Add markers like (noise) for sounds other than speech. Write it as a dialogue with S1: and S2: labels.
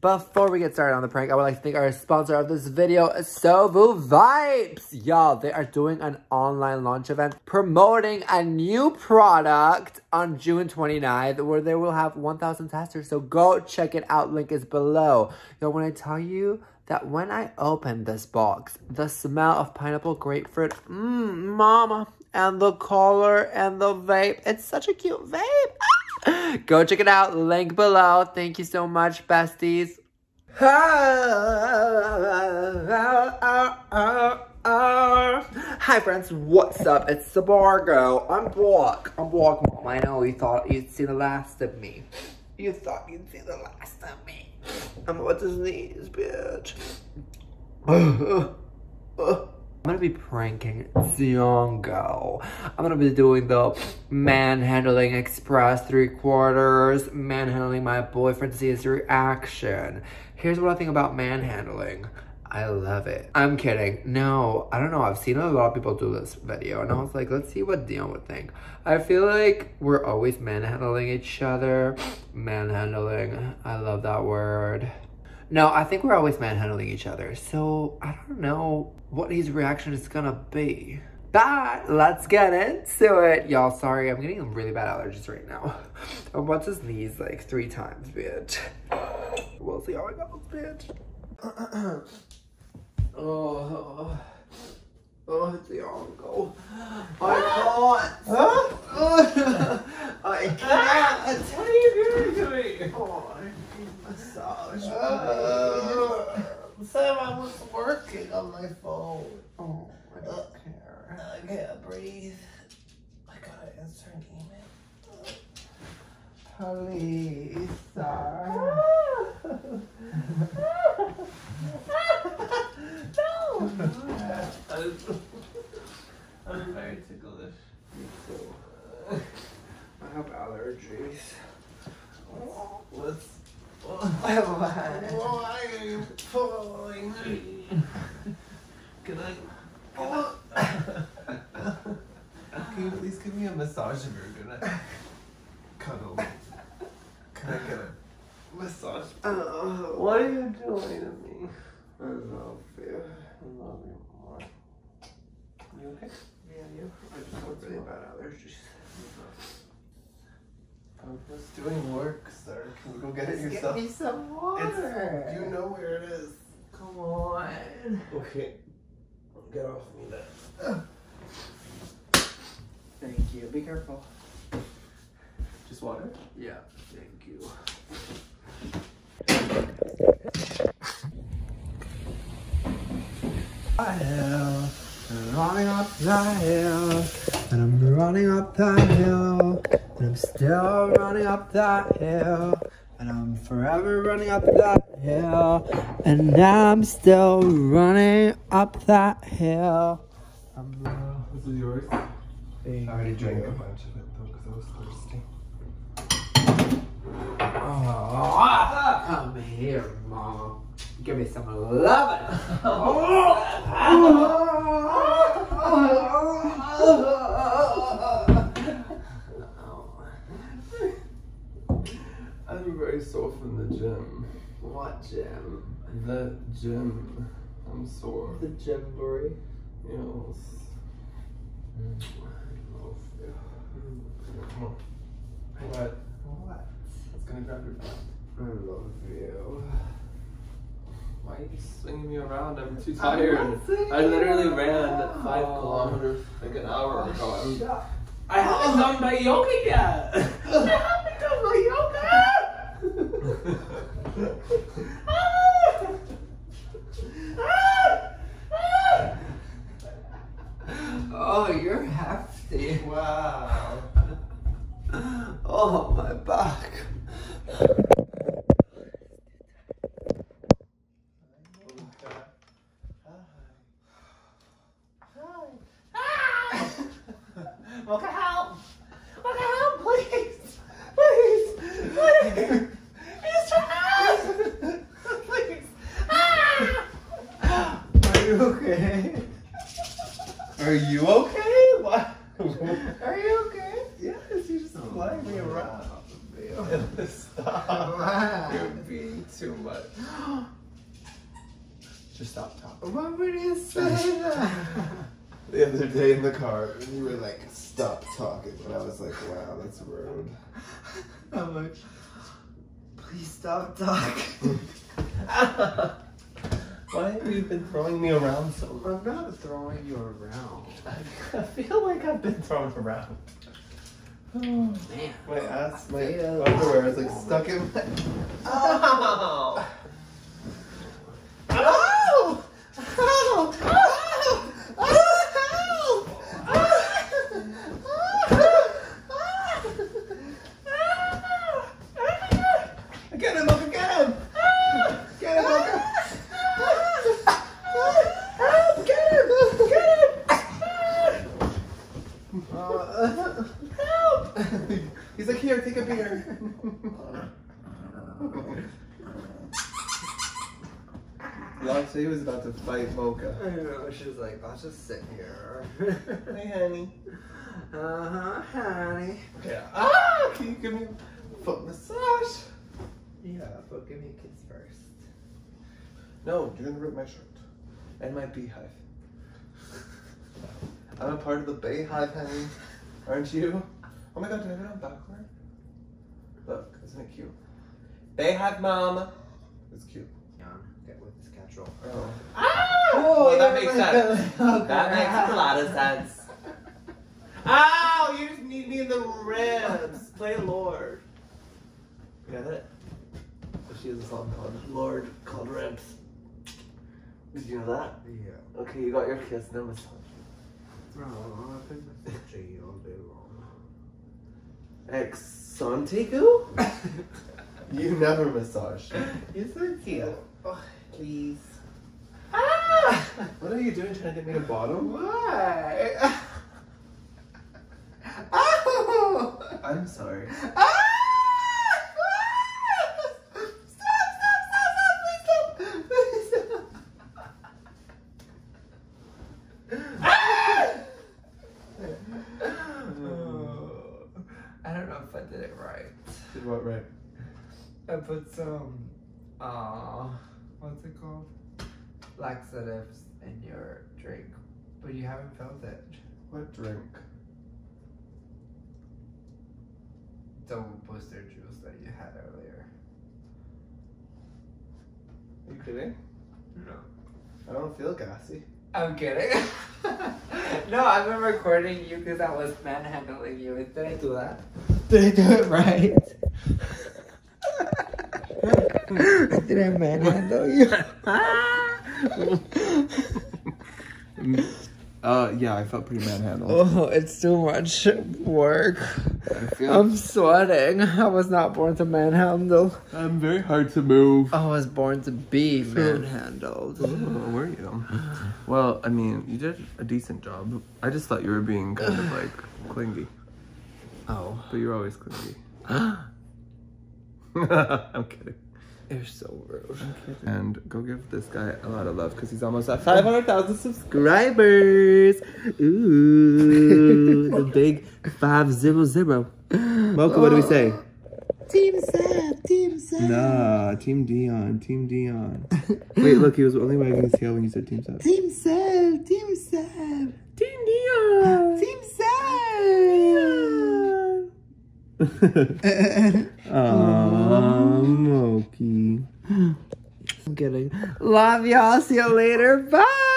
S1: Before we get started on the prank, I would like to thank our sponsor of this video, ZOVOO Vibes. Y'all, they are doing an online launch event promoting a new product on June 29th where they will have 1,000 testers. So go check it out. Link is below. Yo, when I tell you that when I opened this box, the smell of pineapple grapefruit, mmm, mama, and the color and the vape, it's such a cute vape. Go check it out. Link below. Thank you so much, besties. Hi friends, what's up? It's Sebb Argo. I'm Block. I'm Block Mom. I know you thought you'd see the last of me. You thought you'd see the last of me. I'm about to sneeze, bitch. I'm gonna be pranking Ziongo. I'm gonna be doing the manhandling express three quarters, manhandling my boyfriend to see his reaction. Here's what I think about manhandling. I love it. I'm kidding. No, I don't know. I've seen a lot of people do this video and I was like, let's see what Dion would think. I feel like we're always manhandling each other. Manhandling. I love that word. No, I think we're always manhandling each other. So I don't know what his reaction is gonna be. But let's get into it. Y'all, sorry, I'm getting really bad allergies right now. I'm about to sneeze like three times, bitch. We'll see how it goes, bitch. (clears throat) oh, oh, it's the uncle. I can't. Huh? (laughs) I can't.
S2: What are you doing?
S1: Oh, I need massage.
S2: Uh, Sam, I was working on my phone.
S1: oh, I don't care.
S2: I can't breathe. I gotta answer an email.
S1: Please, sir.
S2: no! I'm, I'm very ticklish.
S1: I have allergies.
S2: What's.
S1: I have a.
S2: Why are you pulling me? Can I. Can you please give me a massage if you're gonna cuddle? Can I get a massage?
S1: Oh,
S2: What are you doing to me?
S1: I love you.
S2: I love you more. You okay?
S1: Yeah, you. I just have really bad allergies.
S2: I'm just doing work, sir. Can you go get it
S1: Just
S2: yourself?
S1: Get me some
S2: It's,
S1: water.
S2: you know where it is.
S1: Come on.
S2: Okay. Get off me then.
S1: Thank you. Be careful.
S2: Just water?
S1: Yeah. Thank you. I'm running up the hill, and I'm running up the hill, and I'm still running up that hill, and I'm forever running up that hill, and I'm still running up that hill. I'm
S2: This is yours? I already drank a bunch of it though because I was thirsty.
S1: Oh, come here, mom. Give me some loving. (laughs) (laughs)
S2: I'm very sore from the gym.
S1: What gym?
S2: The gym. I'm sore.
S1: The gym gymboree.
S2: Yes. Mm. Come on. What?
S1: What?
S2: It's gonna grab your back.
S1: I love you.
S2: Why are you swinging me around? I'm too
S1: I'm
S2: tired.
S1: not
S2: I literally
S1: you
S2: ran
S1: around.
S2: five kilometers like an hour ago. I'm- I haven't done my yoga yet. (laughs)
S1: I haven't done my Oh, you're hefty.
S2: wow.
S1: Oh, my back.
S2: Mocha help! Mocha help, please! Please! Please! Please help! Please! Ah!
S1: Are you okay?
S2: Are you okay? What? (laughs)
S1: Are you okay?
S2: yes, you just flying me around. (laughs)
S1: Stop. Wow.
S2: You're being too much. (gasps) Just stop talking.
S1: Why would you say that? (laughs)
S2: The other day in the car, and you were like, stop talking. And I was like, wow, that's rude. (laughs)
S1: I'm like, please stop talking. (laughs) (laughs)
S2: Why have you been throwing me around so much?
S1: I'm not throwing you around.
S2: I feel like I've been thrown around.
S1: Oh (sighs) man.
S2: My ass, my underwear is like stuck in my.
S1: Oh.
S2: Ow! Ow! Ow! Ow! Get him, Mocha, get him! Get him, Mocha! Help! Get him! Get him! Help! He's like, here, take a beer. He was about to fight Mocha.
S1: I know, she's like, I'll just sit here. (laughs)
S2: Hey, honey.
S1: uh-huh, honey.
S2: Yeah. Ah! Can you give me a foot massage?
S1: Yeah, but give me a kiss first.
S2: No, you're gonna rip my shirt and my beehive. I'm a part of the beehive, honey. Aren't you? Oh my god, did I have it on backward? Look, isn't it cute? Beehive, mom. It's cute.
S1: Jan, get with this catch roll.
S2: Oh. Ah!
S1: Oh,
S2: Well, that makes sense. (laughs) That makes a lot of sense. Ow! You just need me in the ribs. Play Lorde. Got it? Oh, she has a song called Lorde called Ribs. Did you know that?
S1: Yeah.
S2: Okay, you got your kiss, no massage.
S1: Oh, I've been massaging you all day long.
S2: Exontiku? (laughs) you never massage.
S1: You're so cute. Oh.
S2: Please.
S1: Ah!
S2: What are you doing trying to get me to bottom?
S1: Why? (laughs) Ow!
S2: I'm sorry.
S1: Ah! Stop, stop, stop, stop, please stop. Please stop. Ah! Oh, I don't know if I did it right.
S2: Did what right?
S1: I put some, uh, what's it called? Laxatives in your drink, but you haven't felt it.
S2: What drink?
S1: The booster juice that you had earlier.
S2: Are you kidding?
S1: No.
S2: I don't feel gassy.
S1: I'm kidding. (laughs) no, I've been recording you because I was manhandling you. Did I do that? Did I do it right? (laughs) Did I manhandle you?
S2: Uh, yeah, I felt pretty manhandled.
S1: oh, it's too much work. I'm sweating. I was not born to manhandle.
S2: I'm very hard to move.
S1: I was born to be manhandled.
S2: Oh, were you? Well, I mean, you did a decent job. I just thought you were being kind of like clingy,
S1: Oh.
S2: but you're always clingy. (gasps) (laughs) I'm kidding.
S1: You're so rude.
S2: And go give this guy a lot of love because he's almost at 500,000 subscribers. Ooh, (laughs) the big 500. Mocha, what do we say? (gasps)
S1: Team Sam, Team Sam.
S2: Nah, Team Dion, Team Dion. Wait, look, he was only wagging his tail when you said Team Seth.
S1: Team Sam, Team Sam.
S2: Team Dion!
S1: Team Sam. (laughs) (laughs)
S2: Aww, Moki.
S1: I'm kidding. Love y'all. See you later. Bye.